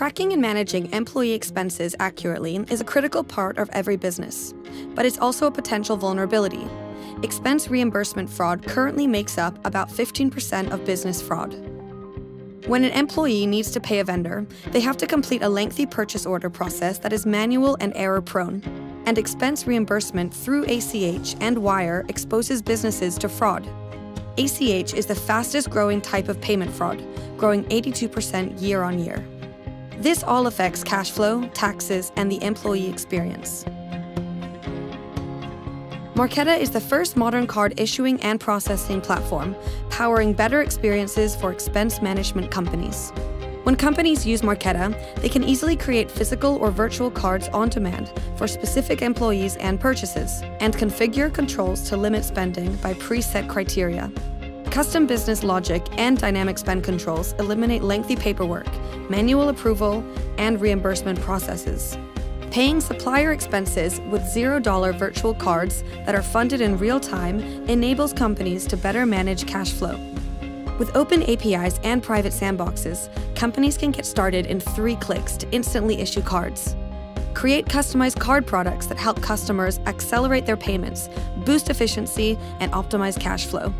Tracking and managing employee expenses accurately is a critical part of every business, but it's also a potential vulnerability. Expense reimbursement fraud currently makes up about 15% of business fraud. When an employee needs to pay a vendor, they have to complete a lengthy purchase order process that is manual and error prone. And expense reimbursement through ACH and Wire exposes businesses to fraud. ACH is the fastest growing type of payment fraud, growing 82% year on year. This all affects cash flow, taxes, and the employee experience. Marqeta is the first modern card issuing and processing platform, powering better experiences for expense management companies. When companies use Marqeta, they can easily create physical or virtual cards on demand for specific employees and purchases, and configure controls to limit spending by preset criteria. Custom business logic and dynamic spend controls eliminate lengthy paperwork, manual approval, and reimbursement processes. Paying supplier expenses with $0 virtual cards that are funded in real time enables companies to better manage cash flow. With open APIs and private sandboxes, companies can get started in three clicks to instantly issue cards. Create customized card products that help customers accelerate their payments, boost efficiency, and optimize cash flow.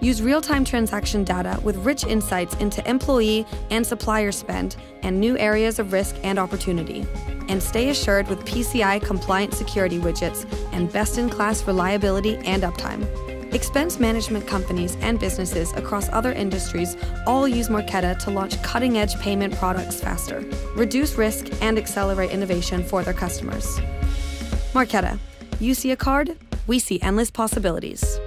Use real time transaction data with rich insights into employee and supplier spend and new areas of risk and opportunity. And stay assured with PCI compliant security widgets and best in class reliability and uptime. Expense management companies and businesses across other industries all use Marqeta to launch cutting edge payment products faster, reduce risk, and accelerate innovation for their customers. Marqeta. You see a card, we see endless possibilities.